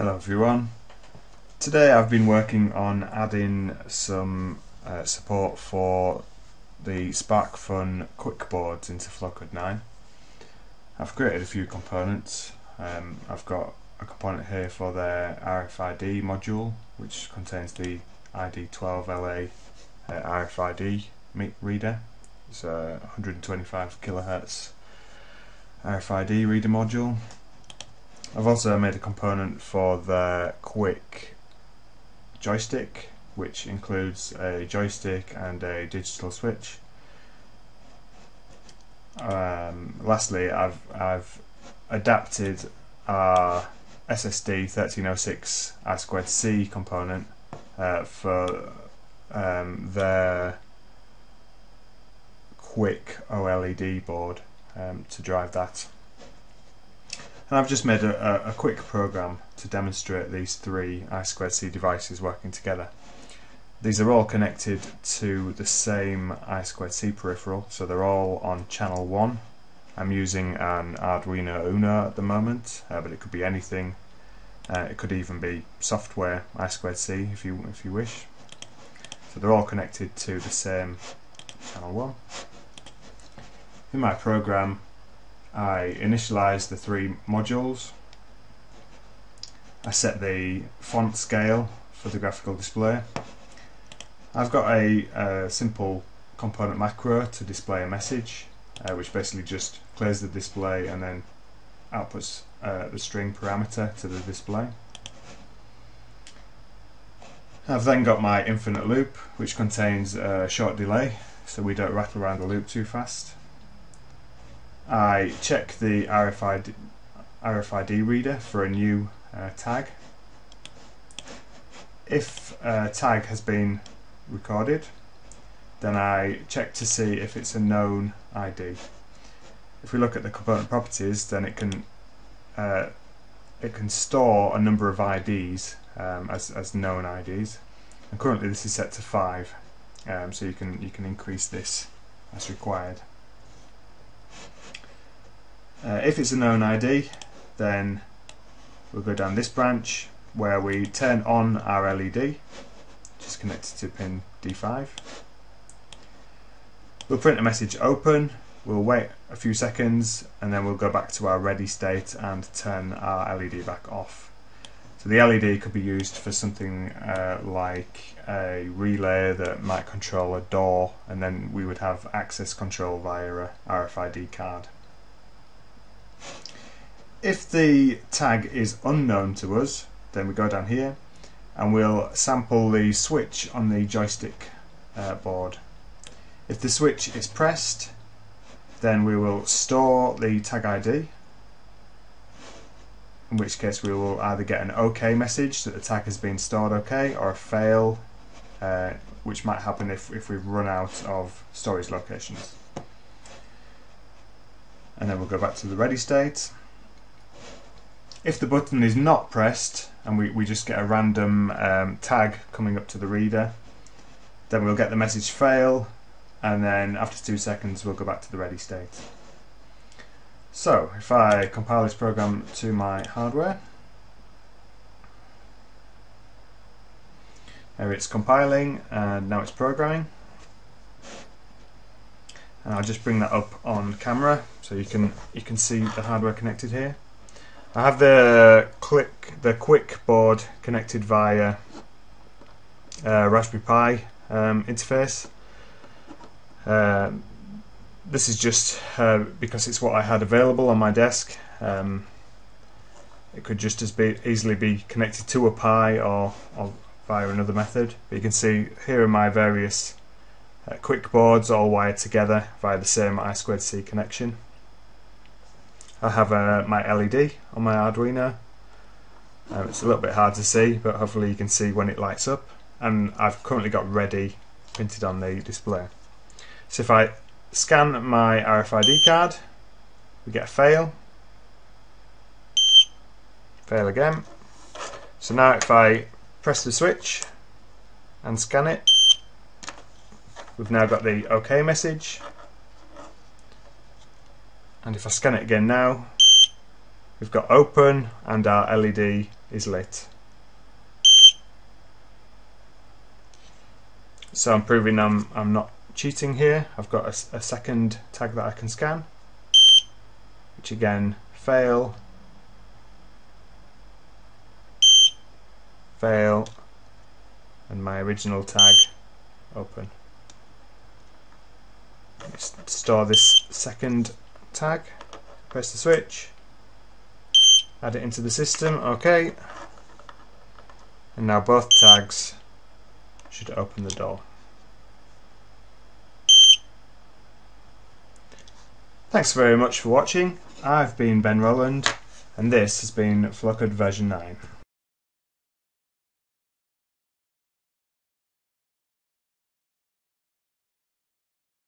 Hello everyone. Today I've been working on adding some uh, support for the SparkFun Qwiic boards into FlowCode 9. I've created a few components. Um, I've got a component here for their RFID module which contains the ID12LA uh, RFID reader. It's a 125 kilohertz RFID reader module I've also made a component for the Qwiic joystick which includes a joystick and a digital switch. Um, lastly I've, I've adapted our SSD 1306 I2C component uh, for um, their Qwiic OLED board um, to drive that. And I've just made a, a, a quick program to demonstrate these three I2C devices working together. These are all connected to the same I2C peripheral, so they're all on channel 1. I'm using an Arduino Uno at the moment, uh, but it could be anything. Uh, it could even be software I2C if you if you wish. So they're all connected to the same channel 1. In my program I initialize the three modules. I set the font scale for the graphical display. I've got a, a simple component macro to display a message uh, which basically just clears the display and then outputs uh, the string parameter to the display. I've then got my infinite loop which contains a short delay so we don't rattle around the loop too fast. I check the RFID, RFID reader for a new uh, tag. If a tag has been recorded, then I check to see if it's a known ID. If we look at the component properties, then it can uh, it can store a number of IDs um, as, as known IDs. And currently this is set to five, um, so you can you can increase this as required. Uh, if it's a known ID, then we'll go down this branch where we turn on our LED, which is connected to pin D5. We'll print a message open, we'll wait a few seconds, and then we'll go back to our ready state and turn our LED back off. So the LED could be used for something uh, like a relay that might control a door, and then we would have access control via a RFID card. If the tag is unknown to us, then we go down here and we'll sample the switch on the joystick uh, board. If the switch is pressed, then we will store the tag ID, in which case we will either get an OK message that the tag has been stored OK, or a fail, uh, which might happen if, if we've run out of storage locations. And then we'll go back to the ready state if the button is not pressed and we, we just get a random um, tag coming up to the reader, then we'll get the message fail and then after two seconds we'll go back to the ready state. So if I compile this program to my hardware, there it's compiling and now it's programming. And I'll just bring that up on camera so you can you can see the hardware connected here. I have the click the Qwiic board connected via uh, Raspberry Pi um, interface. Uh, this is just uh, because it's what I had available on my desk. Um, it could just as be easily be connected to a Pi or, or via another method. But you can see here are my various uh, Qwiic boards all wired together via the same I2C connection. I have uh, my LED on my Arduino. Um, it's a little bit hard to see, but hopefully you can see when it lights up. And I've currently got ready printed on the display. So if I scan my RFID card, we get a fail. Fail again. So now if I press the switch and scan it, we've now got the OK message and if I scan it again now we've got open and our LED is lit. So I'm proving I'm, I'm not cheating here. I've got a, a second tag that I can scan, which again, fail, fail, and my original tag open. Let's store this second tag, press the switch, add it into the system, okay, and now both tags should open the door. Thanks very much for watching. I've been Ben Rowland and this has been Flowcode version 9.